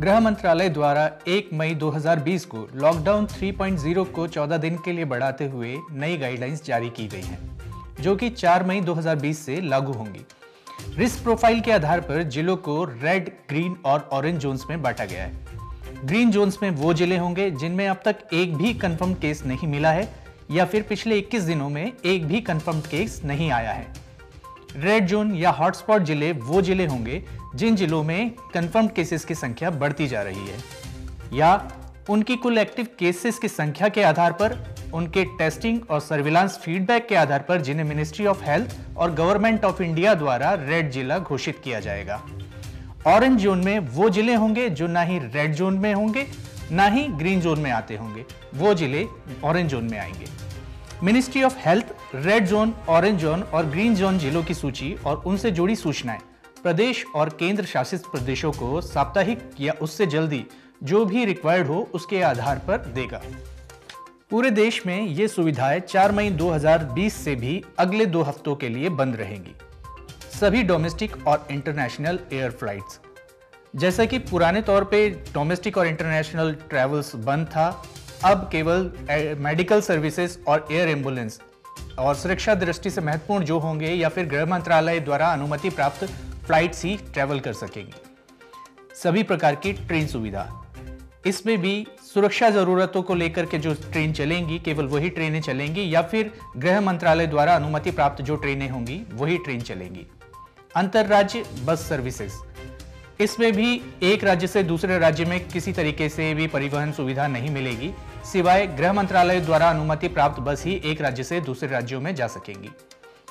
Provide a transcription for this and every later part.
गृह मंत्रालय द्वारा 1 मई 2020 को लॉकडाउन 3.0 को 14 दिन के लिए बढ़ाते हुए नई गाइडलाइंस जारी की गई हैं, जो कि 4 मई 2020 से लागू होंगी। रिस्क प्रोफ़ाइल के आधार पर जिलों को रेड ग्रीन और ऑरेंज जोन्स में बांटा गया है। ग्रीन जोन्स में वो ज़िले होंगे जिनमें अब तक एक भी कंफर्म केस नहीं मिला है, या फिर पिछले 21 दिनों में एक भी कंफर्म केस नहीं आया है। रेड जोन या हॉटस्पॉट ज़िले, वो ज़िले होंगे, जिन जिलों में कंफर्म केसेस की संख्या बढ़ती जा रही है। या उनकी कुल एक्टिव केसेस की संख्या के आधार पर, उनके टेस्टिंग और सर्विलांस फीडबैक के आधार पर जिन्हें मिनिस्ट्री ऑफ़ हेल्थ और गवर्नमेंट ऑफ़ इंडिया द्वारा रेड जिला घोषित किया जाएगा। ऑरेंज जोन में वो ज़िले होंगे जो ना ही रेड जोन में होंगे, ना ही ग्रीन जोन में आते होंगे। वो ज़िले ऑरेंज जोन में आएँगे। Ministry of health red zone orange zone और ग्रीन जोन जिलों की सूची और उनसे जुड़ी सूचनाएँ। प्रदेश और केंद्र शासित प्रदेशों को साप्ताहिक या उससे जल्दी जो भी रिक्वायर्ड हो, उसके आधार पर देगा। पूरे देश में ये सुविधाएँ 4 मई 2020 से भी अगले दो हफ्तों के लिए बंद रहेंगी। सभी डोमेस्टिक और इंटरनेशनल एयर फ्लाइट्स जैसा कि पुराने तौर पे डोमेस्टिक और इंटरनेशनल ट्रैवल्स बंद था अब केवल मेडिकल सर्विसेज़ और एयर एंबुलेंस और सुरक्षा दृष्टि से महत्वपूर्ण जो होंगे या फिर गृह मंत्रालय द्वारा अनुमति प्राप्त फ्लाइट्स ही ट्रैवल कर सकेंगी। सभी प्रकार की ट्रेन सुविधा। इसमें भी सुरक्षा जरूरतों को लेकर के जो ट्रेन चलेंगी, केवल वही ट्रेनें चलेंगी या फिर गृह मंत्रालय द्वारा अनुमति प्राप्त जो ट्रेनें होंगी, वही ट्रेन चलेंगी। अंतर्राज्य बस सर्विसेज़ इसमें भी एक राज्य से दूसरे राज्य में किसी तरीके से भी परिवहन सुविधा नहीं मिलेगी, सिवाय गृह मंत्रालय द्वारा अनुमति प्राप्त बस ही एक राज्य से दूसरे राज्यों में जा सकेंगी।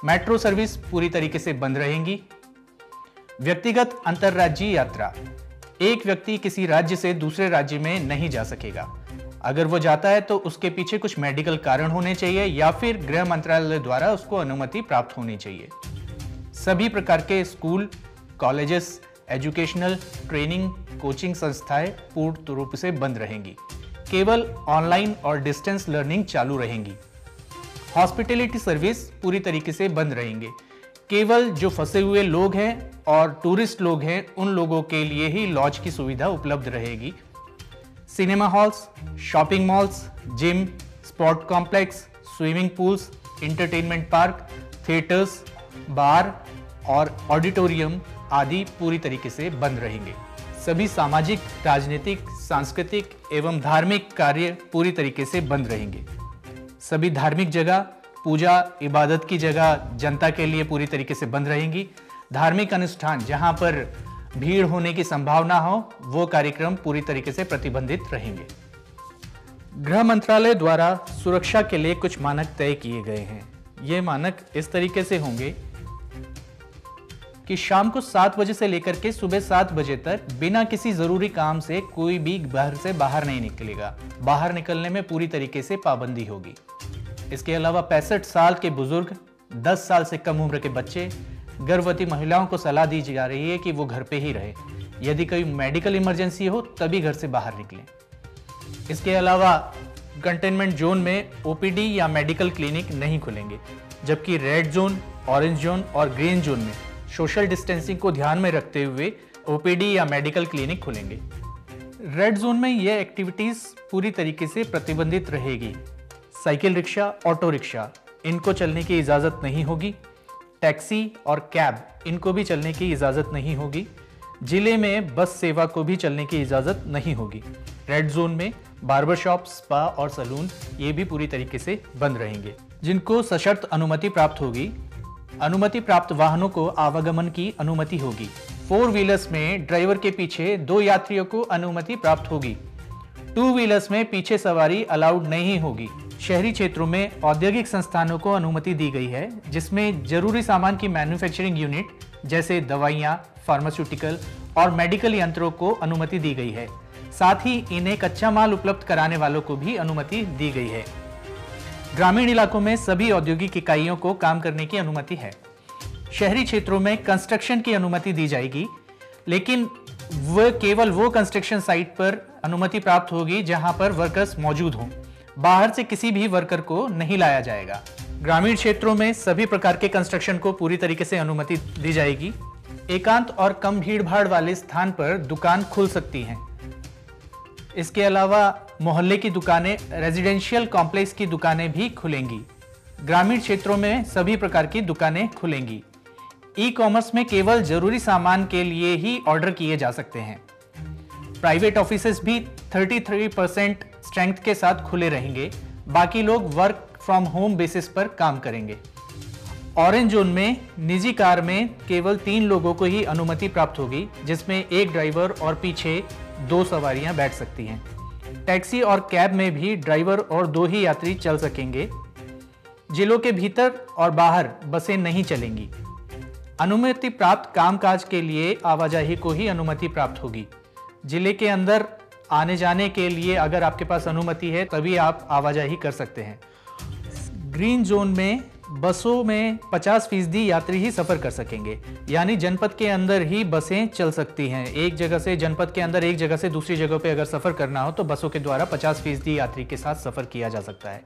मेट्रो सर्विस पूरी तरीके से बंद रहेंगी। व्यक्तिगत अंतरराज्यीय यात्रा। एक व्यक्ति किसी राज्य से दूसरे राज्य में नहीं जा सकेगा। अगर वो जाता है तो उसके पीछे कुछ मेडिकल कारण होने चाहिए या फिर गृह मंत्रालय द्वारा उसको अनुमति प्राप्त होनी चाहिए। सभी प्रकार के school, colleges educational training coaching संस्थाएँ पूर्ण रूप से बंद रहेंगी। केवल ऑनलाइन और डिस्टेंस लर्निंग चालू रहेंगी। हॉस्पिटलिटी सर्विस पूरी तरीके से बंद रहेंगे। केवल जो फंसे हुए लोग हैं और टूरिस्ट लोग हैं, उन लोगों के लिए ही लॉज की सुविधा उपलब्ध रहेगी। Cinema halls, shopping malls, gym sport complex, swimming pools entertainment park, theatres, bar और ऑडिटोरियम आदि पूरी तरीके से बंद रहेंगे। सभी सामाजिक, राजनीतिक, सांस्कृतिक एवं धार्मिक कार्य पूरी तरीके से बंद रहेंगे। सभी धार्मिक जगह, पूजा, इबादत की जगह जनता के लिए पूरी तरीके से बंद रहेंगी। धार्मिक अनुष्ठान जहाँ पर भीड़ होने की संभावना हो, वो कार्यक्रम पूरी तरीके से प्रतिबंधित रहेंगे। गृह मंत्रालय द्वारा सुरक्षा के लिए कुछ मानक तय किए गए हैं। ये मानक इस तरीके से होंगे कि शाम को सात बजे से लेकर के सुबह सात बजे तक बिना किसी ज़रूरी काम से कोई भी घर से बाहर नहीं निकलेगा। बाहर निकलने में पूरी तरीके से पाबंदी होगी। इसके अलावा पैंसठ साल के बुज़ुर्ग 10 साल से कम उम्र के बच्चे, गर्भवती महिलाओं को सलाह दी जा रही है कि वो घर पे ही रहे। यदि कोई मेडिकल इमरजेंसी हो, तभी घर से बाहर निकलें। इसके अलावा कंटेनमेंट जोन में ओपीडी या मेडिकल क्लिनिक नहीं खुलेंगे, जबकि रेड जोन, ऑरेंज जोन और ग्रीन जोन में। सोशल डिस्टेंसिंग को ध्यान में रखते हुए ओपीडी या मेडिकल क्लिनिक खुलेंगे। रेड जोन में यह एक्टिविटीज़ पूरी तरीके से प्रतिबंधित रहेगी। साइकिल रिक्शा, ऑटो रिक्शा, इनको चलने की इजाज़त नहीं होगी। टैक्सी और कैब, इनको भी चलने की इजाज़त नहीं होगी। ज़िले में बस सेवा को भी चलने की इजाज़त नहीं होगी। रेड जोन में बार्बर शॉप, स्पा और सलून ये भी पूरी तरीके से बंद रहेंगे। जिनको सशर्त अनुमति प्राप्त होगी अनुमति प्राप्त वाहनों को आवागमन की अनुमति होगी। फोर व्हीलर्स में ड्राइवर के पीछे दो यात्रियों को अनुमति प्राप्त होगी। टू व्हीलर्स में पीछे सवारी अलाउड नहीं होगी। शहरी क्षेत्रों में औद्योगिक संस्थानों को अनुमति दी गई है, जिसमें ज़रूरी सामान की मैन्युफैक्चरिंग यूनिट जैसे दवाइयाँ फार्मास्यूटिकल और मेडिकल यंत्रों को अनुमति दी गई है। साथ ही इन्हें कच्चा माल उपलब्ध कराने वालों को भी अनुमति दी गई है। ग्रामीण इलाकों में सभी औद्योगिक इकाइयों को काम करने की अनुमति है। शहरी क्षेत्रों में कंस्ट्रक्शन की अनुमति दी जाएगी, लेकिन वह केवल वो कंस्ट्रक्शन साइट पर अनुमति प्राप्त होगी जहाँ पर वर्कर्स मौजूद हों। बाहर से किसी भी वर्कर को नहीं लाया जाएगा। ग्रामीण क्षेत्रों में सभी प्रकार के कंस्ट्रक्शन को पूरी तरीके से अनुमति दी जाएगी। एकांत और कम भीड़ भाड़ वाले स्थान पर दुकान खुल सकती हैं। इसके अलावा मोहल्ले की दुकानें रेजिडेंशियल कॉम्प्लेक्स की दुकानें भी खुलेंगी। ग्रामीण क्षेत्रों में सभी प्रकार की दुकानें खुलेंगी। ई कॉमर्स में केवल ज़रूरी सामान के लिए ही ऑर्डर किए जा सकते हैं। प्राइवेट ऑफ़िस भी 33 परसेंट स्ट्रेंथ के साथ खुले रहेंगे। बाकी लोग वर्क फ्रॉम होम बेसिस पर काम करेंगे। ऑरेंज जोन में निजी कार में केवल तीन लोगों को ही अनुमति प्राप्त होगी, जिसमें एक ड्राइवर और पीछे दो सवारियाँ बैठ सकती हैं। टैक्सी और कैब में भी ड्राइवर और दो ही यात्री चल सकेंगे। जिलों के भीतर और बाहर बसें नहीं चलेंगी। अनुमति प्राप्त कामकाज के लिए आवाजाही को ही अनुमति प्राप्त होगी। ज़िले के अंदर आने जाने के लिए अगर आपके पास अनुमति है, तभी आप आवाजाही कर सकते हैं। ग्रीन जोन में बसों में 50 फ़ीसदी यात्री ही सफ़र कर सकेंगे। यानी जनपद के अंदर ही बसें चल सकती हैं। एक जगह से जनपद के अंदर, एक जगह से दूसरी जगह पे अगर सफ़र करना हो तो बसों के द्वारा 50 फ़ीसदी यात्री के साथ सफ़र किया जा सकता है।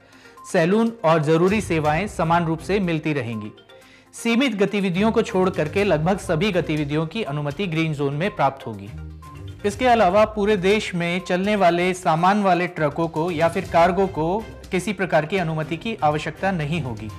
सैलून और ज़रूरी सेवाएँ समान रूप से मिलती रहेंगी। सीमित गतिविधियों को छोड़ करके लगभग सभी गतिविधियों की अनुमति ग्रीन जोन में प्राप्त होगी। इसके अलावा पूरे देश में चलने वाले, सामान वाले ट्रकों को या फिर कार्गो को किसी प्रकार की अनुमति की आवश्यकता नहीं होगी।